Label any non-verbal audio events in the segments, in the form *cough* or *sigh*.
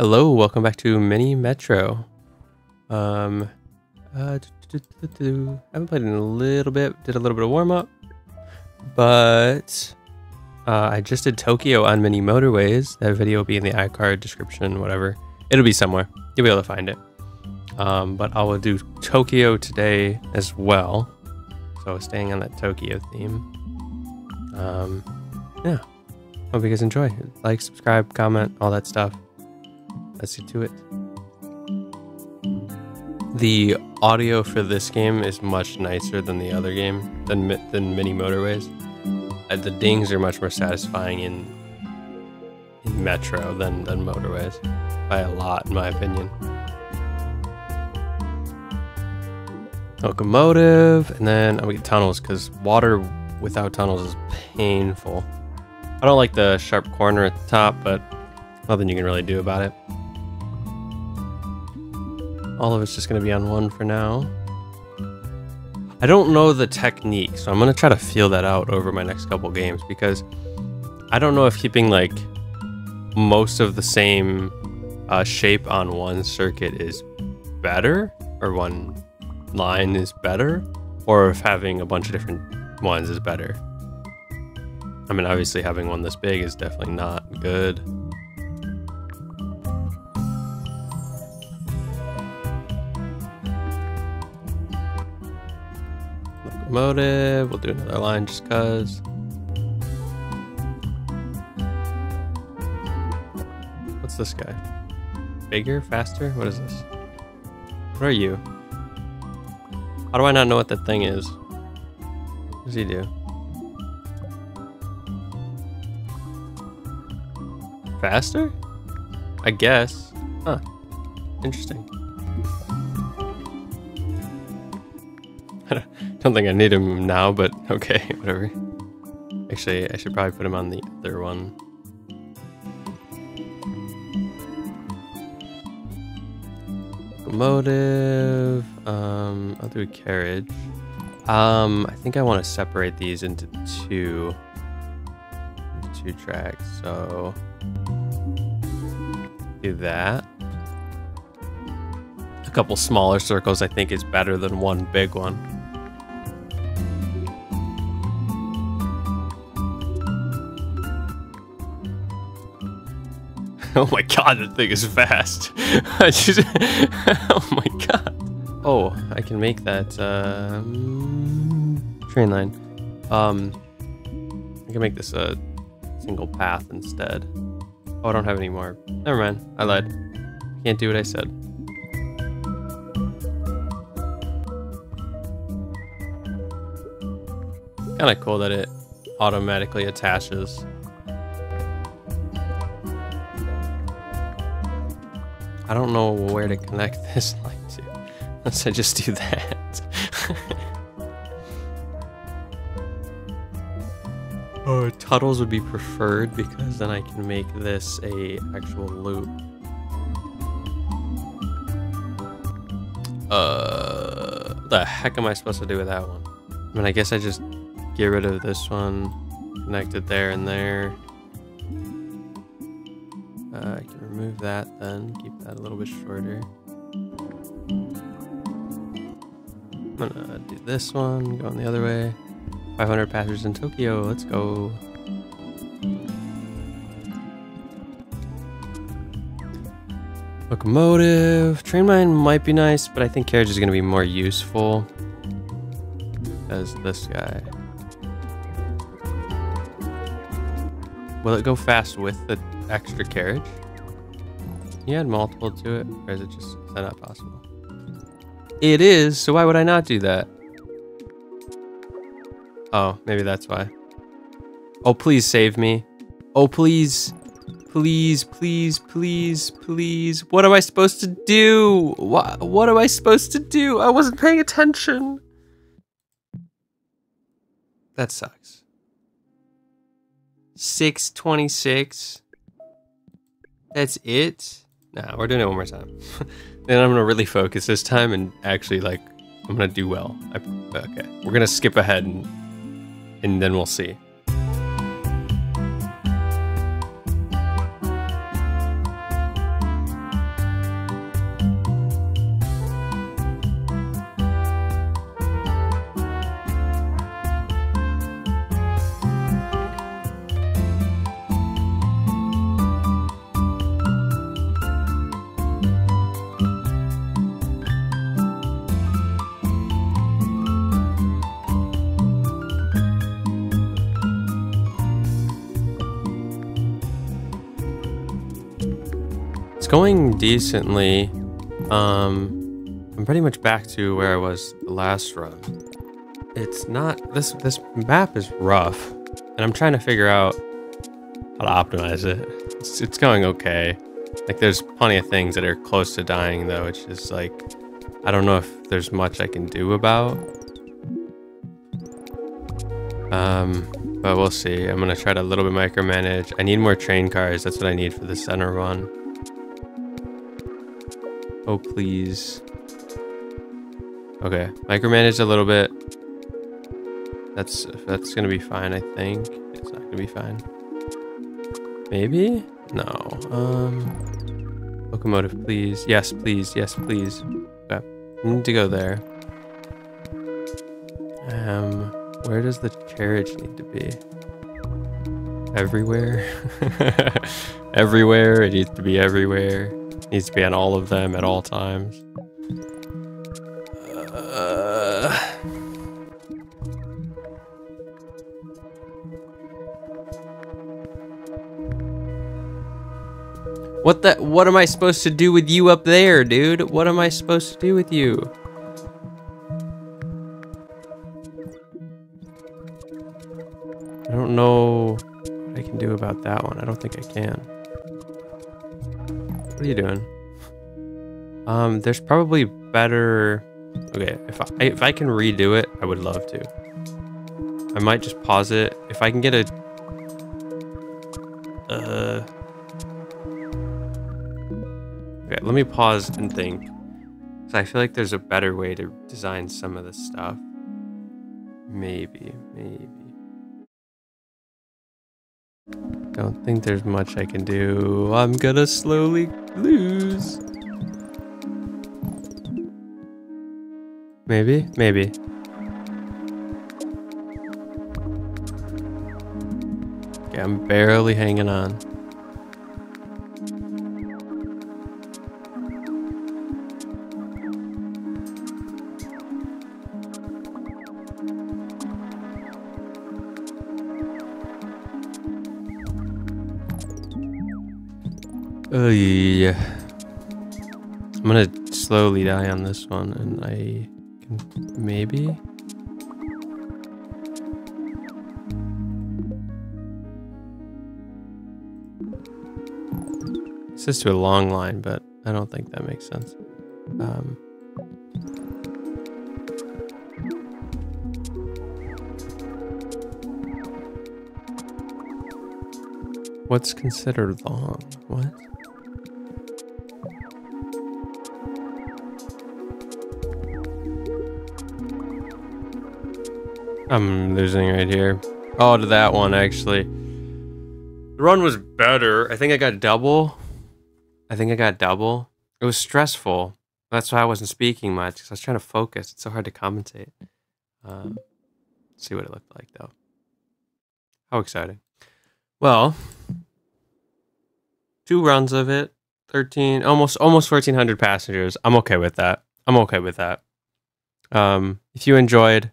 Hello, welcome back to Mini Metro. Um, uh, do, do, do, I haven't played in a little bit. Did a little bit of warm up, but uh, I just did Tokyo on Mini Motorways. That video will be in the iCard description, whatever. It'll be somewhere. You'll be able to find it. Um, but I will do Tokyo today as well. So staying on that Tokyo theme. Um, yeah. Hope you guys enjoy. Like, subscribe, comment, all that stuff. Let's get to it. The audio for this game is much nicer than the other game, than, than Mini Motorways. Uh, the dings are much more satisfying in, in Metro than, than Motorways. By a lot, in my opinion. Locomotive, and then I'm gonna get tunnels, because water without tunnels is painful. I don't like the sharp corner at the top, but nothing you can really do about it. All of it's just going to be on one for now. I don't know the technique, so I'm going to try to feel that out over my next couple games because I don't know if keeping like most of the same uh, shape on one circuit is better or one line is better or if having a bunch of different ones is better. I mean, obviously having one this big is definitely not good. Locomotive, we'll do another line just cause. What's this guy? Bigger, faster? What is this? What are you? How do I not know what that thing is? What does he do? Faster? I guess. Huh. Interesting. *laughs* I don't think I need him now, but okay, *laughs* whatever. Actually, I should probably put him on the other one. Locomotive. Um, I'll do a carriage. Um, I think I want to separate these into two, into two tracks. So do that. A couple smaller circles I think is better than one big one. *laughs* oh my god, that thing is fast. *laughs* I just, *laughs* oh my god. Oh, I can make that um, train line. Um, I can make this a single path instead. Oh, I don't have any more. Never mind. I lied. Can't do what I said. Kind of cool that it automatically attaches. I don't know where to connect *laughs* this line to. Unless I just do that. *laughs* Oh, tunnels would be preferred because then I can make this a actual loop. Uh, the heck am I supposed to do with that one? I mean, I guess I just get rid of this one, connect it there and there. That then, keep that a little bit shorter. I'm gonna do this one, going the other way. 500 passengers in Tokyo. Let's go. Locomotive. Train line might be nice, but I think carriage is to be more useful as this guy. Will it go fast with the extra carriage? You add multiple to it? Or is it just is that not possible? It is, so why would I not do that? Oh, maybe that's why. Oh, please save me. Oh, please. Please, please, please, please. What am I supposed to do? What, what am I supposed to do? I wasn't paying attention. That sucks. 626. That's it? Nah, we're doing it one more time. *laughs* then I'm to really focus this time and actually, like, I'm to do well. I, okay, we're to skip ahead and and then we'll see. Going decently. Um, I'm pretty much back to where I was last run. It's not this this map is rough, and I'm trying to figure out how to optimize it. It's, it's going okay. Like there's plenty of things that are close to dying though. It's just like I don't know if there's much I can do about. Um, but we'll see. I'm gonna try to a little bit micromanage. I need more train cars. That's what I need for the center run. Oh please. Okay, micromanage a little bit. That's that's gonna be fine. I think it's not gonna be fine. Maybe? No. Um, locomotive, please. Yes, please. Yes, please. Okay, need to go there. Um, where does the carriage need to be? Everywhere? *laughs* everywhere. It needs to be everywhere. Needs to be on all of them at all times. Uh, what the? What am I supposed to do with you up there, dude? What am I supposed to do with you? I don't know what I can do about that one. I don't think I can. What are you doing? Um, there's probably better... Okay, if I, if I can redo it, I would love to. I might just pause it. If I can get a... Uh... Okay, let me pause and think. So I feel like there's a better way to design some of this stuff. Maybe, maybe. Don't think there's much I can do. I'm gonna slowly lose. Maybe? Maybe. Yeah, I'm barely hanging on. Yeah. I'm gonna slowly die on this one, and I can maybe. It says to a long line, but I don't think that makes sense. Um, what's considered long? What? I'm losing right here. Oh, to that one, actually. The run was better. I think I got double. I think I got double. It was stressful. That's why I wasn't speaking much, because I was trying to focus. It's so hard to commentate. Uh, see what it looked like, though. How exciting. Well, two runs of it, 13, almost almost 1,400 passengers. I'm okay with that. I'm okay with that. Um, if you enjoyed,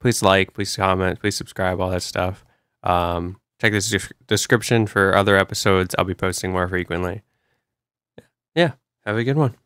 please like, please comment, please subscribe, all that stuff. Um, check this description for other episodes. I'll be posting more frequently. Yeah, have a good one.